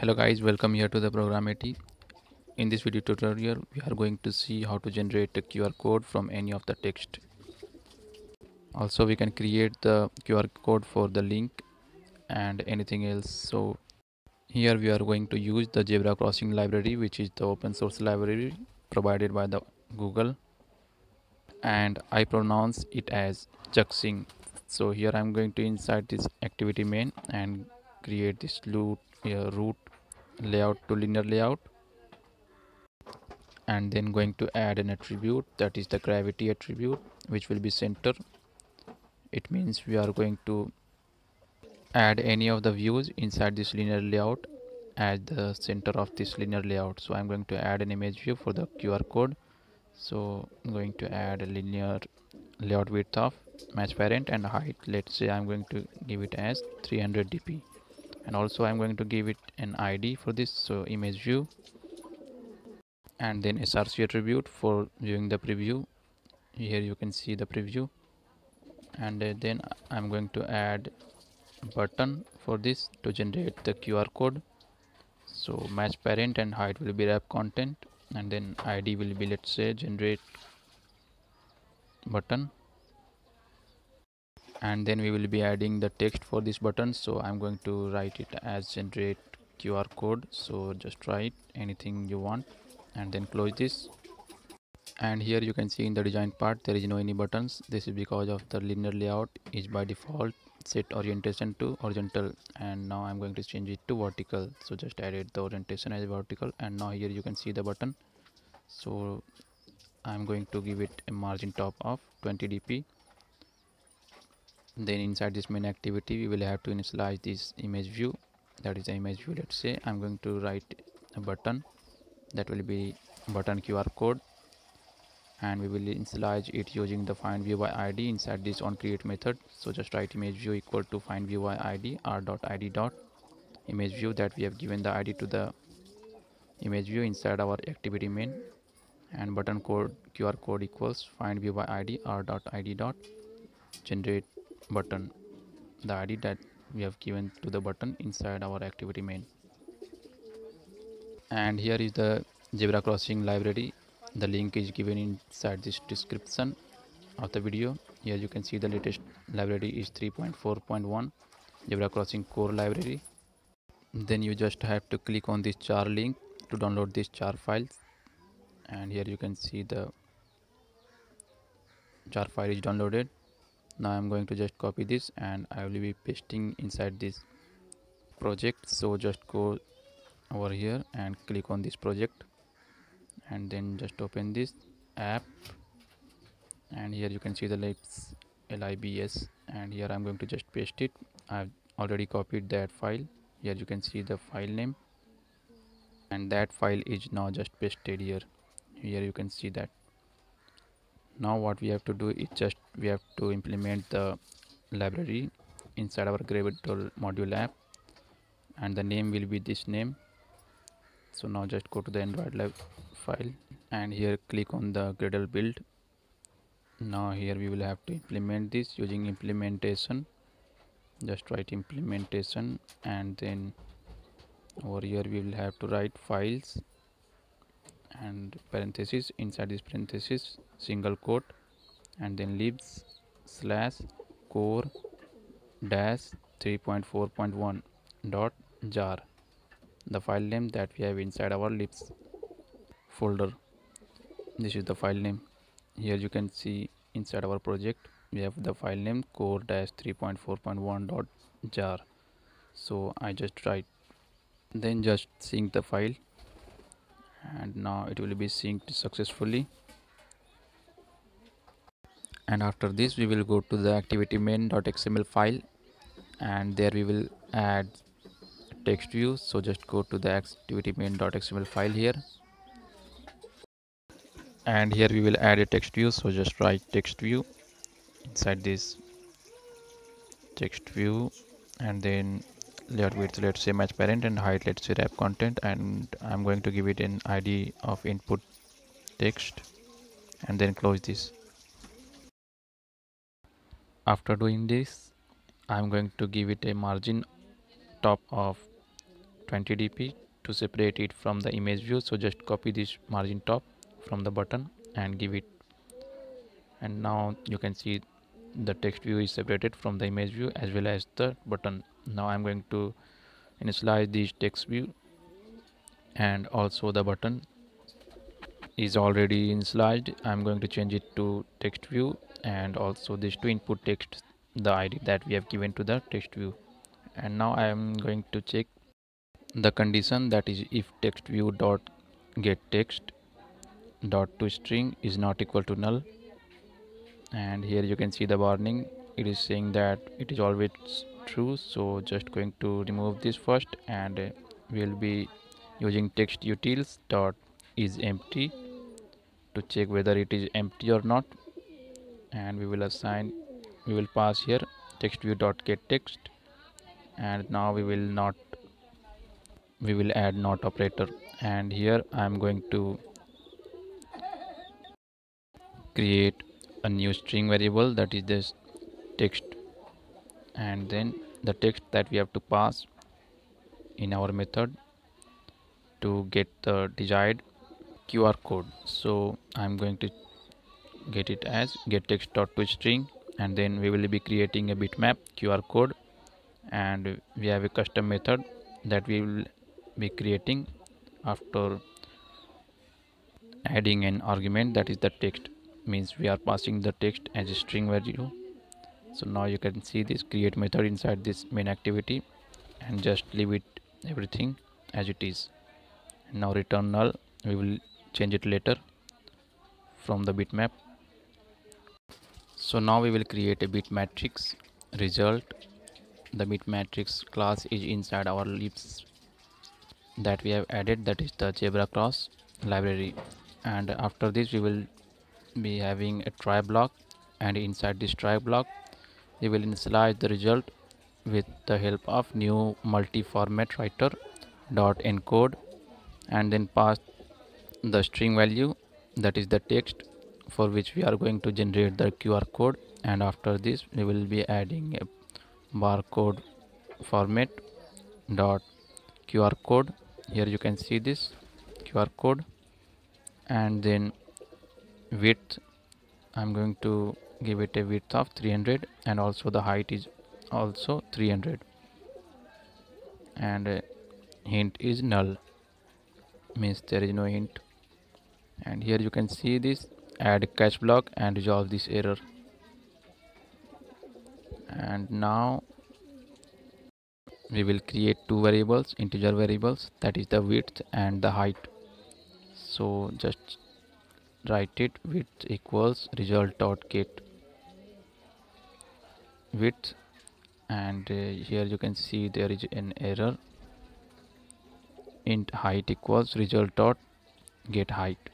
hello guys welcome here to the Programmity in this video tutorial we are going to see how to generate a QR code from any of the text. Also we can create the QR code for the link and anything else. So here we are going to use the zebra crossing library which is the open source library provided by the Google. And I pronounce it as Chucksing so here I'm going to inside this activity main and create this root, uh, root layout to linear layout and then going to add an attribute that is the gravity attribute which will be center. It means we are going to add any of the views inside this linear layout as the center of this linear layout. So i'm going to add an image view for the qr code. So i'm going to add a linear layout width of match parent and height. Let's say i'm going to give it as 300 dp and also I'm going to give it an ID for this. So image view. And then src attribute for viewing the preview. Here you can see the preview. And uh, then I'm going to add button for this to generate the QR code. So match parent and height will be wrap content. And then ID will be let's say generate button and then we will be adding the text for this button. So i'm going to write it as generate qr code. So just write anything you want and then close this. And here you can see in the design part there is no any buttons. This is because of the linear layout is by default set orientation to horizontal. And now i'm going to change it to vertical. So just added the orientation as vertical. And now here you can see the button. So i'm going to give it a margin top of 20 dp then inside this main activity we will have to initialize this image view. That is the image view let's say. I'm going to write a button. That will be button qr code. And we will initialize it using the find view by id inside this on create method. So just write image view equal to find view by id r dot id dot. Image view that we have given the id to the image view inside our activity main. And button code qr code equals find view by id r dot id dot. Generate button. The id that we have given to the button inside our activity main. And here is the zebra crossing library. The link is given inside this description of the video. Here you can see the latest library is 3.4.1 zebra crossing core library. Then you just have to click on this jar link to download this jar files. And here you can see the jar file is downloaded now i'm going to just copy this and i will be pasting inside this project. So just go over here and click on this project and then just open this app. And here you can see the libs libs and here i'm going to just paste it. I've already copied that file. Here you can see the file name. And that file is now just pasted here. Here you can see that. Now what we have to do is just we have to implement the library inside our Gradle module app. And the name will be this name. So now just go to the android lab file and here click on the Gradle build. Now here we will have to implement this using implementation. Just write implementation and then over here we will have to write files and parenthesis inside this parenthesis single quote and then libs slash core dash 3.4.1 dot jar. The file name that we have inside our libs folder. This is the file name. Here you can see inside our project we have the file name core dash 3.4.1 dot jar. So i just write then just sync the file. And now it will be synced successfully and after this we will go to the activity main.xml file. And there we will add text view. So just go to the activity main.xml file here. And here we will add a text view. So just write text view inside this text view. And then layout width let's say match parent and height let's say wrap content. And i'm going to give it an id of input text. And then close this after doing this i'm going to give it a margin top of 20 dp to separate it from the image view. So just copy this margin top from the button and give it. And now you can see the text view is separated from the image view as well as the button. Now i'm going to initialize this text view and also the button is already initialized. I'm going to change it to text view and also this to input text the id that we have given to the text view. And now i am going to check the condition that is if text view dot get text dot to string is not equal to null. And here you can see the warning. It is saying that it is always true. So just going to remove this first and we'll be using text utils dot is empty to check whether it is empty or not and we will assign we will pass here text view dot get text and now we will not we will add not operator. And here I am going to create a new string variable that is this text. And then the text that we have to pass in our method to get the desired QR code. So I'm going to get it as get text dot to string and then we will be creating a bitmap QR code and we have a custom method that we will be creating after adding an argument that is the text. Means we are passing the text as a string value. So now you can see this create method inside this main activity and just leave it everything as it is. Now return null. We will change it later from the bitmap so now we will create a bit matrix result. The bit matrix class is inside our libs that we have added that is the zebra cross library. And after this we will be having a try block. And inside this try block we will initialize the result with the help of new multi-format writer dot encode and then pass the string value that is the text for which we are going to generate the QR code. And after this we will be adding a barcode format dot QR code. Here you can see this QR code. And then width I'm going to give it a width of 300 and also the height is also 300 and uh, hint is null means there is no hint. And here you can see this add catch block and resolve this error. And now we will create two variables integer variables that is the width and the height. So just write it width equals result dot get. Width and uh, here you can see there is an error. Int height equals result dot get height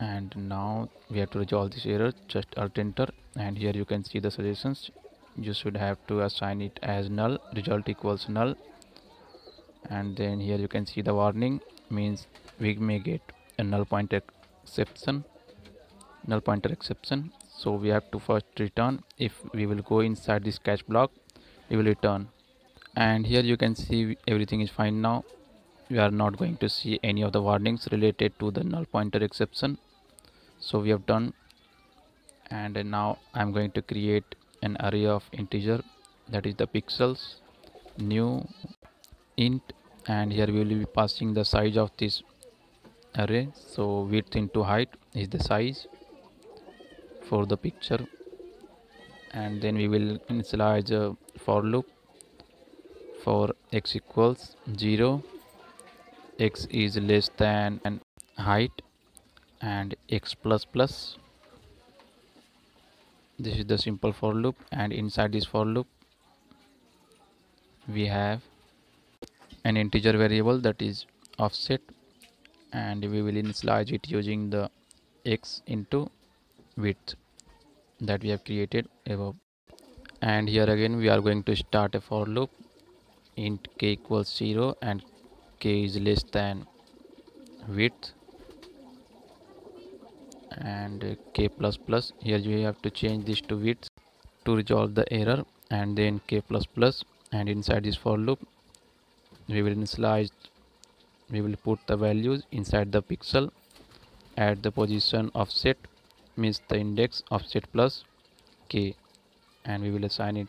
and now we have to resolve this error. Just alt enter. And here you can see the suggestions. You should have to assign it as null. Result equals null. And then here you can see the warning means we may get a null pointer exception. Null pointer exception. So we have to first return. If we will go inside this catch block we will return. And here you can see everything is fine now. We are not going to see any of the warnings related to the null pointer exception so we have done. And now I'm going to create an array of integer. That is the pixels new int and here we will be passing the size of this array. So width into height is the size for the picture. And then we will initialize a for loop for x equals 0 x is less than height and x plus plus. This is the simple for loop and inside this for loop we have an integer variable that is offset and we will initialize it using the x into width that we have created above. And here again we are going to start a for loop. Int k equals 0 and k is less than width and uh, k plus plus. Here you have to change this to width to resolve the error and then k plus plus. And inside this for loop we will initialize we will put the values inside the pixel at the position offset means the index offset plus k. And we will assign it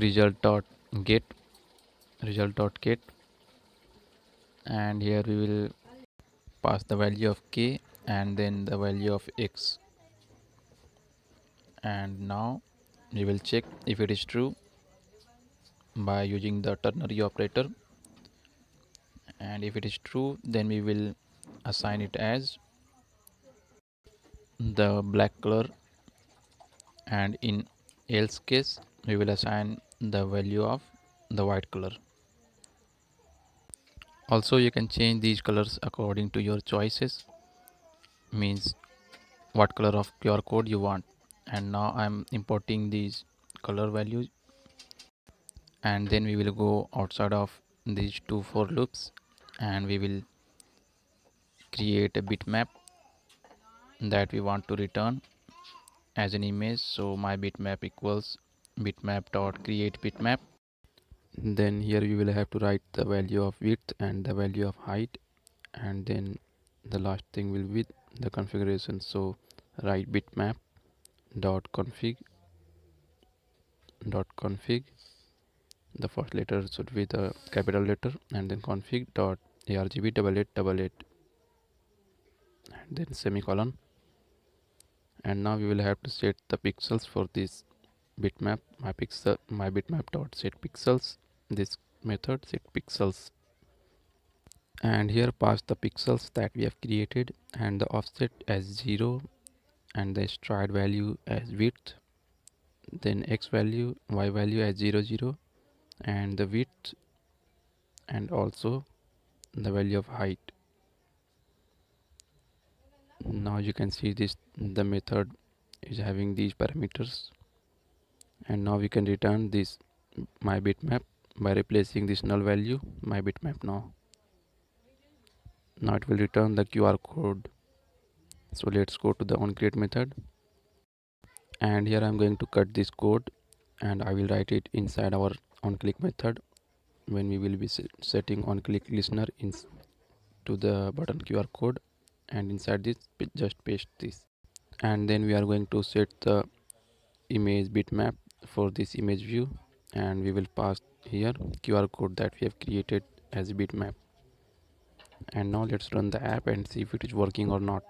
result dot get result dot get. And here we will pass the value of k and then the value of x. And now we will check if it is true by using the ternary operator. And if it is true then we will assign it as the black color. And in else case we will assign the value of the white color. Also you can change these colors according to your choices means what color of QR code you want. And now I'm importing these color values. And then we will go outside of these two for loops. And we will create a bitmap that we want to return as an image. So my bitmap equals bitmap dot create bitmap. Then here we will have to write the value of width and the value of height. And then the last thing will be the configuration. So write bitmap dot config dot config. The first letter should be the capital letter and then config dot argb double eight double eight. And then semicolon. And now we will have to set the pixels for this bitmap my pixel my bitmap dot set pixels. This method set pixels and here pass the pixels that we have created and the offset as 0 and the stride value as width. Then x value y value as 0 0 and the width and also the value of height. Now you can see this the method is having these parameters. And now we can return this my bitmap by replacing this null value my bitmap now now it will return the QR code. So let's go to the onCreate method. And here I'm going to cut this code and I will write it inside our onClick method when we will be setting onClick listener in to the button QR code and inside this just paste this. And then we are going to set the image bitmap for this image view and we will pass here QR code that we have created as a bitmap and now let's run the app and see if it is working or not.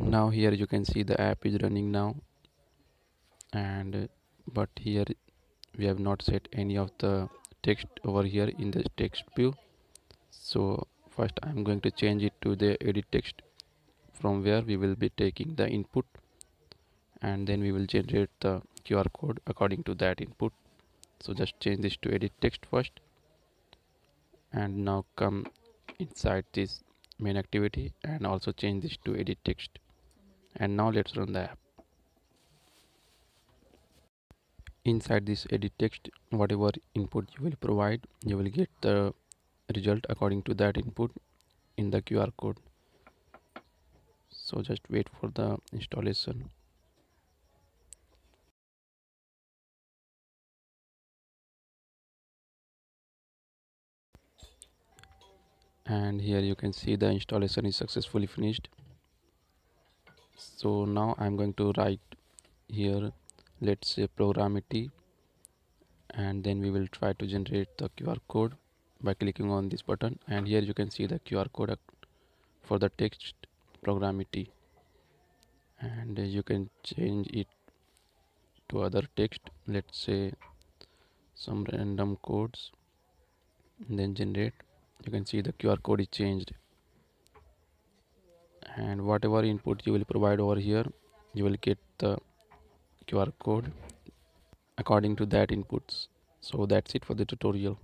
Now here you can see the app is running now and but here we have not set any of the text over here in the text view. So first I'm going to change it to the edit text. From where we will be taking the input and then we will generate the QR code according to that input. So just change this to edit text first. And now come inside this main activity and also change this to edit text. And now let's run the app. Inside this edit text whatever input you will provide you will get the result according to that input in the QR code. So just wait for the installation. And here you can see the installation is successfully finished. So now I'm going to write here let's say program it and then we will try to generate the QR code by clicking on this button and here you can see the QR code for the text program it and you can change it to other text let's say some random codes then generate. You can see the QR code is changed. And whatever input you will provide over here you will get the QR code according to that inputs. So that's it for the tutorial